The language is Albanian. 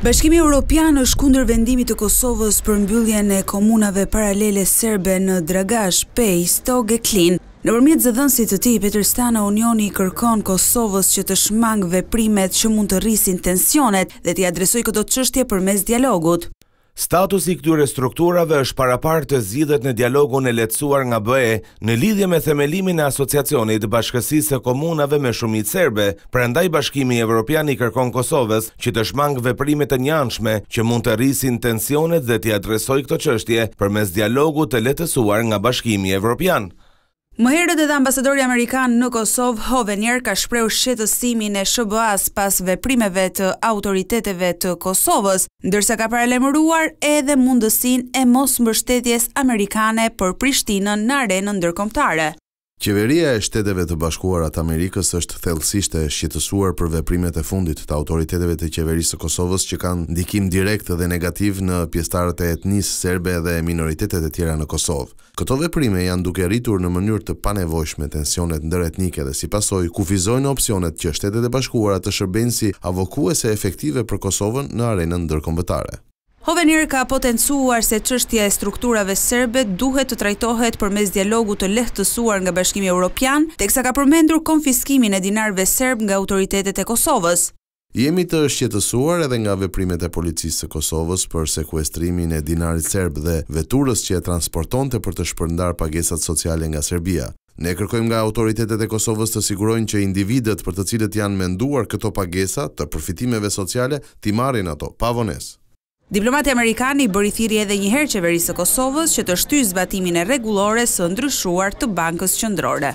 Bashkimi Europian është kundër vendimit të Kosovës për mbylljen e komunave paralele serbe në Dragash, Pejë, Istog e Klinë. Nëpërmjet zëdhënësit të tij, Peter Stano, Unioni i kërkon Kosovës që të shmangë veprimet që mund të rrisin tensionet dhe t'i adresojë këto çështje përmes dialogut. Statusi i këtyre strukturave është paraparë të zgjidhet në dialogun e lehtësuar nga BE në lidhje me themelimin e Asociacionit, Bashkësisë së Komunave me shumicë serbe, prandaj Bashkimi Evropian i kërkon Kosovës që të shmangë veprime të njëanshme që mund të rrisin tensionet dhe t'i adresojë këto çështje përmes dialogut të lehtësuar nga Bashkimi Evropian. Më herët edhe ambasadori amerikan në Kosovë, Hovenier ka shprehur shqetësimin e SHBA-së pas veprimeve të autoriteteve të Kosovës, ndërsa ka paralajmëruar edhe mundësinë e mosmbështetjes amerikane për Prishtinën në arenën ndërkombëtare. Qeveria e Shteteve të Bashkuara të Amerikës është thellësisht e shqetësuar për veprimet e fundit të autoriteteve të Qeverisë së Kosovës që kanë ndikim direkt dhe negativ në pjesëtarët e etnisë serbe dhe minoritetet e tjera në Kosovë, Këto veprime janë duke rritur në mënyrë të panevojshme tensionet ndëretnike dhe si pasojë kufizojnë opsionet që Shtetet e Bashkuara të shërbejnë si avokuese efektive për Kosovën në arenën ndërkombëtare. Hovenier ka potencuar se çështja e strukturave serbe duhet të trajtohet përmes dialogut të lehtësuar nga Bashkimi Europian, teksa ka përmendur konfiskimin e dinarëve serbë nga autoritetet e Kosovës. Jemi të shqetësuar edhe nga veprimet e Policisë së Kosovës për sekuestrimin e dinarit serb dhe veturës që e transportonte për të shpërndarë pagesat sociale nga Serbia. Ne kërkojmë nga autoritetet e Kosovës të sigurojnë që individët për të cilët janë menduar këto pagesa të përfitimeve sociale t'i marrin ato, pa vonesë. Diplomati amerikan i bëri thirrje edhe një herë Qeverisë së Kosovës që të shtyjë zbatimin e rregullores së ndryshuar të Bankës Qendrore.